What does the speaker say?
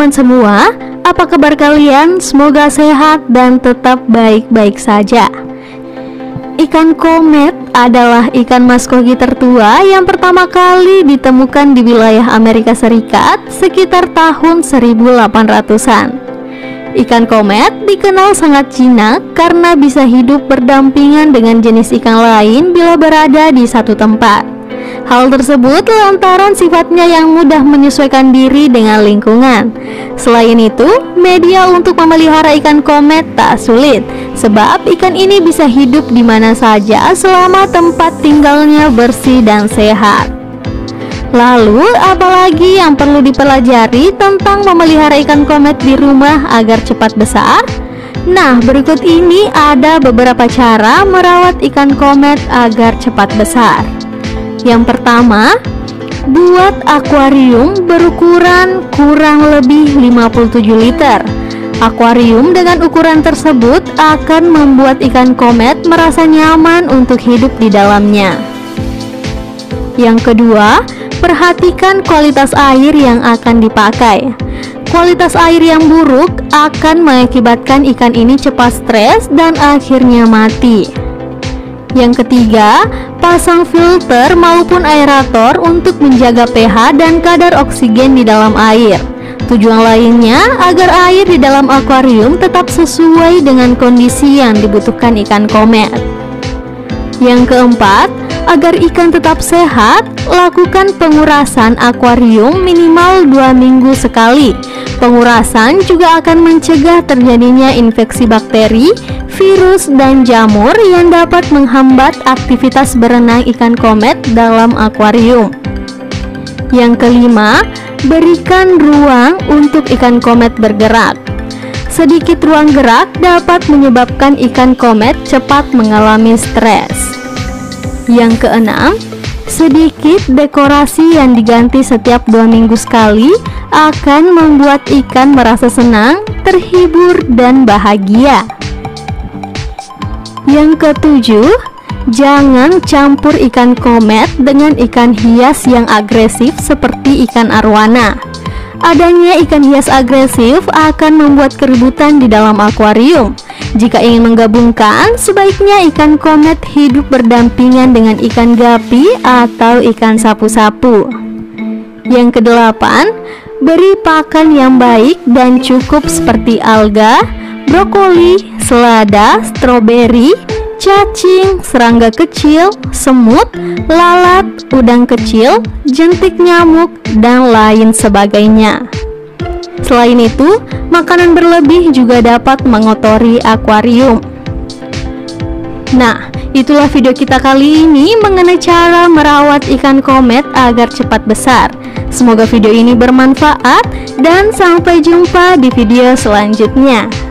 teman-teman semua, apa kabar kalian? Semoga sehat dan tetap baik-baik saja. Ikan komet adalah ikan maskoki tertua yang pertama kali ditemukan di wilayah Amerika Serikat sekitar tahun 1800-an. Ikan komet dikenal sangat jinak karena bisa hidup berdampingan dengan jenis ikan lain bila berada di satu tempat. Hal tersebut lantaran sifatnya yang mudah menyesuaikan diri dengan lingkungan. Selain itu, media untuk memelihara ikan komet tak sulit, sebab ikan ini bisa hidup di mana saja selama tempat tinggalnya bersih dan sehat. Lalu, apalagi yang perlu dipelajari tentang memelihara ikan komet di rumah agar cepat besar? Nah, berikut ini ada beberapa cara merawat ikan komet agar cepat besar. Yang pertama, buat akuarium berukuran kurang lebih 57 liter. Akuarium dengan ukuran tersebut akan membuat ikan komet merasa nyaman untuk hidup di dalamnya. Yang kedua, perhatikan kualitas air yang akan dipakai. Kualitas air yang buruk akan mengakibatkan ikan ini cepat stres dan akhirnya mati. Yang ketiga, pasang filter maupun aerator untuk menjaga pH dan kadar oksigen di dalam air. Tujuan lainnya agar air di dalam akuarium tetap sesuai dengan kondisi yang dibutuhkan ikan komet. Yang keempat, agar ikan tetap sehat, lakukan pengurasan akuarium minimal dua minggu sekali. Pengurasan juga akan mencegah terjadinya infeksi bakteri, virus, dan jamur yang dapat menghambat aktivitas berenang ikan komet dalam akuarium. Yang kelima, berikan ruang untuk ikan komet bergerak. Sedikit ruang gerak dapat menyebabkan ikan komet cepat mengalami stres. Yang keenam, sedikit dekorasi yang diganti setiap dua minggu sekali akan membuat ikan merasa senang, terhibur, dan bahagia. Yang ketujuh, jangan campur ikan komet dengan ikan hias yang agresif seperti ikan arwana. Adanya ikan hias agresif akan membuat keributan di dalam akuarium. Jika ingin menggabungkan, sebaiknya ikan komet hidup berdampingan dengan ikan gapi atau ikan sapu-sapu. Yang kedelapan, beri pakan yang baik dan cukup seperti alga, brokoli, selada, stroberi, cacing, serangga kecil, semut, lalat, udang kecil, jentik nyamuk, dan lain sebagainya. Selain itu, makanan berlebih juga dapat mengotori akuarium. Nah, itulah video kita kali ini mengenai cara merawat ikan komet agar cepat besar. Semoga video ini bermanfaat dan sampai jumpa di video selanjutnya.